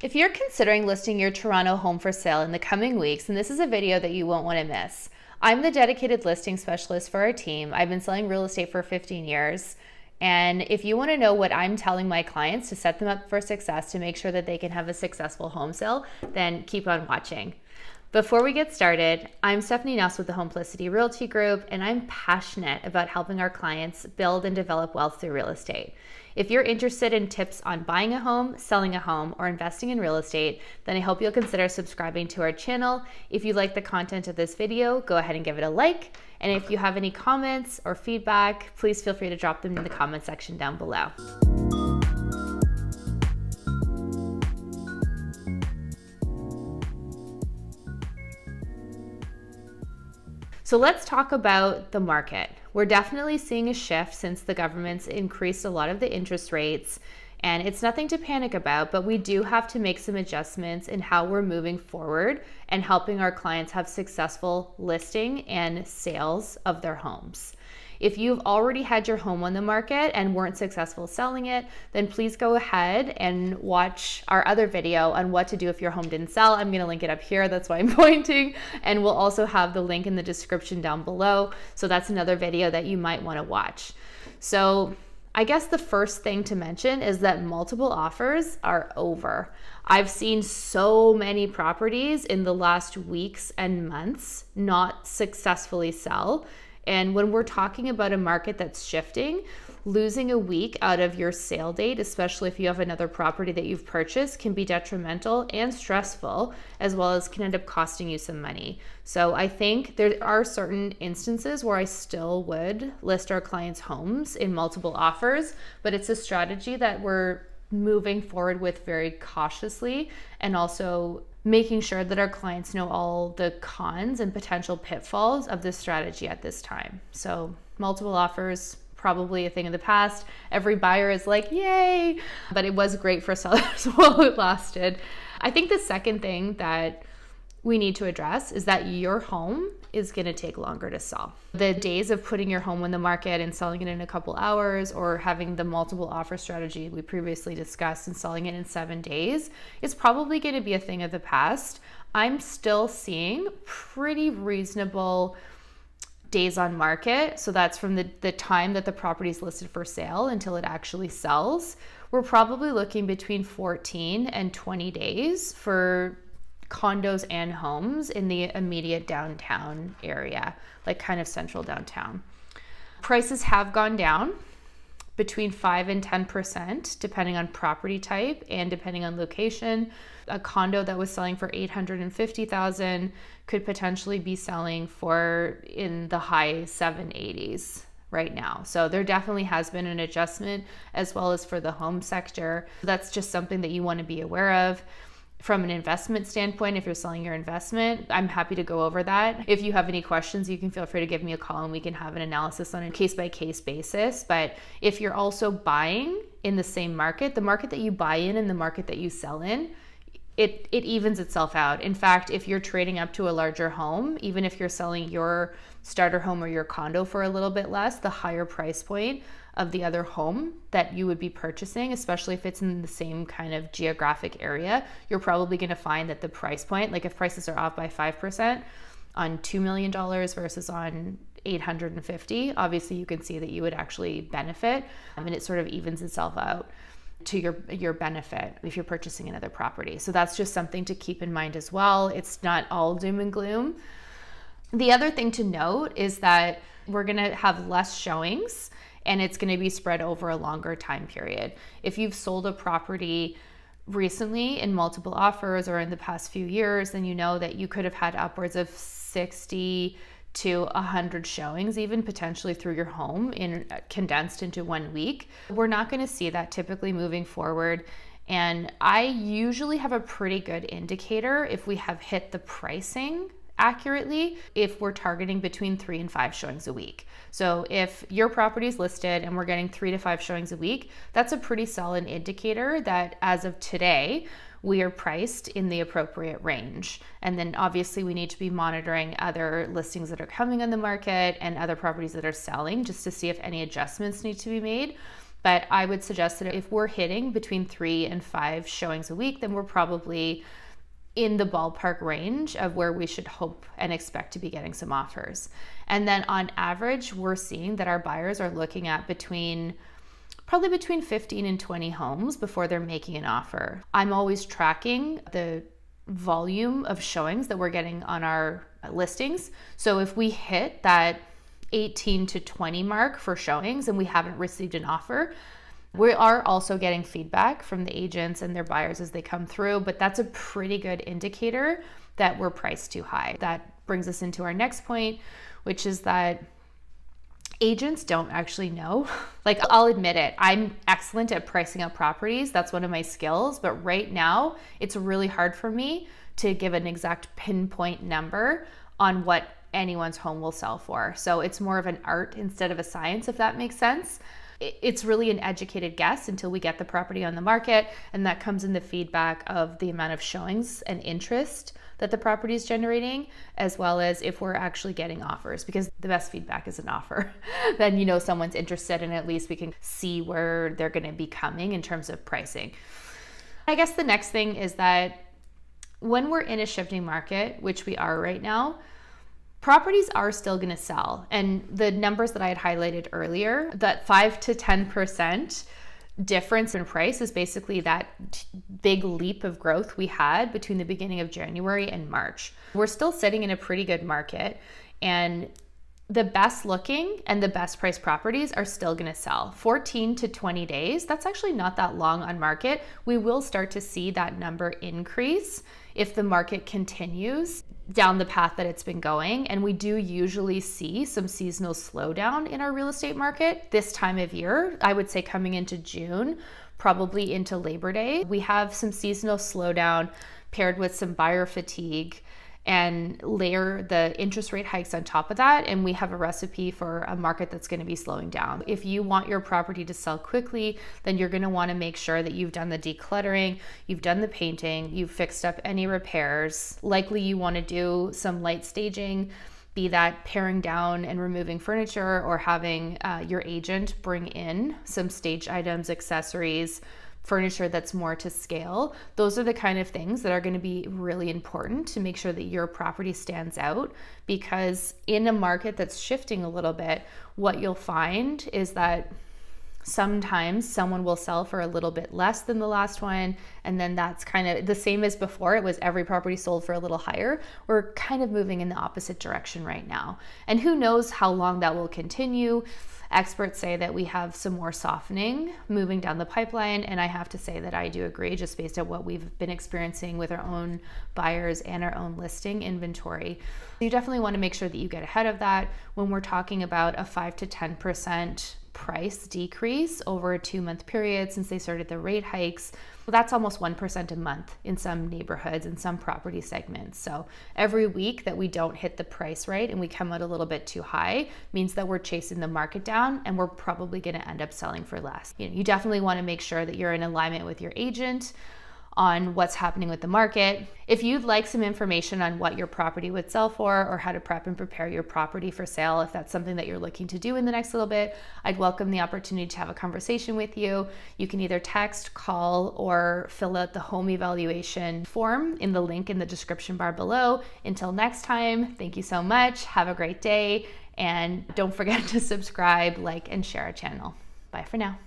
If you're considering listing your Toronto home for sale in the coming weeks, then this is a video that you won't want to miss. I'm the dedicated listing specialist for our team. I've been selling real estate for 15 years. And if you want to know what I'm telling my clients to set them up for success to make sure that they can have a successful home sale, then keep on watching. Before we get started, I'm Stephanie Ness with the Homeplicity Realty Group, and I'm passionate about helping our clients build and develop wealth through real estate. If you're interested in tips on buying a home, selling a home, or investing in real estate, then I hope you'll consider subscribing to our channel. If you like the content of this video, go ahead and give it a like. And if you have any comments or feedback, please feel free to drop them in the comment section down below. So let's talk about the market. We're definitely seeing a shift since the government's increased a lot of the interest rates. And it's nothing to panic about, but we do have to make some adjustments in how we're moving forward and helping our clients have successful listing and sales of their homes. If you've already had your home on the market and weren't successful selling it, then please go ahead and watch our other video on what to do if your home didn't sell. I'm going to link it up here. That's why I'm pointing. And we'll also have the link in the description down below. So that's another video that you might want to watch. So I guess the first thing to mention is that multiple offers are over. I've seen so many properties in the last weeks and months not successfully sell and when we're talking about a market that's shifting, losing a week out of your sale date, especially if you have another property that you've purchased, can be detrimental and stressful, as well as can end up costing you some money. So I think there are certain instances where I still would list our clients' homes in multiple offers, but it's a strategy that we're moving forward with very cautiously and also making sure that our clients know all the cons and potential pitfalls of this strategy at this time. So, multiple offers, probably a thing of the past. Every buyer is like, yay! But it was great for sellers while it lasted. I think the second thing that we need to address is that your home is going to take longer to sell. The days of putting your home on the market and selling it in a couple hours or having the multiple offer strategy we previously discussed and selling it in 7 days is probably going to be a thing of the past. I'm still seeing pretty reasonable days on market. So that's from the, the time that the property is listed for sale until it actually sells. We're probably looking between 14 and 20 days for condos and homes in the immediate downtown area, like kind of central downtown. Prices have gone down between 5 and 10% depending on property type and depending on location. A condo that was selling for 850,000 could potentially be selling for in the high 780s right now. So there definitely has been an adjustment as well as for the home sector. That's just something that you want to be aware of from an investment standpoint, if you're selling your investment, I'm happy to go over that. If you have any questions, you can feel free to give me a call and we can have an analysis on a case by case basis. But if you're also buying in the same market, the market that you buy in and the market that you sell in, it, it evens itself out. In fact, if you're trading up to a larger home, even if you're selling your starter home or your condo for a little bit less, the higher price point of the other home that you would be purchasing, especially if it's in the same kind of geographic area, you're probably going to find that the price point, like if prices are off by 5% on $2 million versus on 850, obviously you can see that you would actually benefit um, and it sort of evens itself out to your your benefit if you're purchasing another property. So that's just something to keep in mind as well. It's not all doom and gloom. The other thing to note is that we're going to have less showings and it's going to be spread over a longer time period. If you've sold a property recently in multiple offers or in the past few years, then you know that you could have had upwards of 60 to 100 showings, even potentially through your home, in condensed into one week. We're not going to see that typically moving forward. And I usually have a pretty good indicator if we have hit the pricing accurately if we're targeting between three and five showings a week. So if your property is listed and we're getting three to five showings a week, that's a pretty solid indicator that as of today, we are priced in the appropriate range. And then obviously we need to be monitoring other listings that are coming on the market and other properties that are selling just to see if any adjustments need to be made. But I would suggest that if we're hitting between three and five showings a week, then we're probably in the ballpark range of where we should hope and expect to be getting some offers. And then on average, we're seeing that our buyers are looking at between probably between 15 and 20 homes before they're making an offer. I'm always tracking the volume of showings that we're getting on our listings. So if we hit that 18 to 20 mark for showings and we haven't received an offer, we are also getting feedback from the agents and their buyers as they come through, but that's a pretty good indicator that we're priced too high. That brings us into our next point, which is that agents don't actually know. Like, I'll admit it, I'm excellent at pricing out properties. That's one of my skills. But right now, it's really hard for me to give an exact pinpoint number on what anyone's home will sell for. So it's more of an art instead of a science, if that makes sense it's really an educated guess until we get the property on the market. And that comes in the feedback of the amount of showings and interest that the property is generating, as well as if we're actually getting offers, because the best feedback is an offer. then you know someone's interested, and at least we can see where they're going to be coming in terms of pricing. I guess the next thing is that when we're in a shifting market, which we are right now, properties are still going to sell. And the numbers that I had highlighted earlier, that 5 to 10% difference in price is basically that big leap of growth we had between the beginning of January and March. We're still sitting in a pretty good market and the best looking and the best price properties are still going to sell 14 to 20 days that's actually not that long on market we will start to see that number increase if the market continues down the path that it's been going. And we do usually see some seasonal slowdown in our real estate market this time of year. I would say coming into June, probably into Labor Day. We have some seasonal slowdown paired with some buyer fatigue and layer the interest rate hikes on top of that. And we have a recipe for a market that's going to be slowing down. If you want your property to sell quickly, then you're going to want to make sure that you've done the decluttering, you've done the painting, you've fixed up any repairs. Likely, you want to do some light staging be that paring down and removing furniture or having uh, your agent bring in some stage items, accessories, furniture that's more to scale. Those are the kind of things that are going to be really important to make sure that your property stands out because in a market that's shifting a little bit, what you'll find is that sometimes someone will sell for a little bit less than the last one and then that's kind of the same as before it was every property sold for a little higher. We're kind of moving in the opposite direction right now. And who knows how long that will continue Experts say that we have some more softening moving down the pipeline, and I have to say that I do agree just based on what we've been experiencing with our own buyers and our own listing inventory. You definitely want to make sure that you get ahead of that when we're talking about a 5 to 10% price decrease over a two month period since they started the rate hikes. Well, that's almost 1% a month in some neighborhoods and some property segments. So every week that we don't hit the price right and we come out a little bit too high means that we're chasing the market down and we're probably going to end up selling for less. You know, you definitely want to make sure that you're in alignment with your agent on what's happening with the market. If you'd like some information on what your property would sell for or how to prep and prepare your property for sale, if that's something that you're looking to do in the next little bit, I'd welcome the opportunity to have a conversation with you. You can either text, call, or fill out the home evaluation form in the link in the description bar below. Until next time, thank you so much. Have a great day. And don't forget to subscribe, like, and share our channel. Bye for now.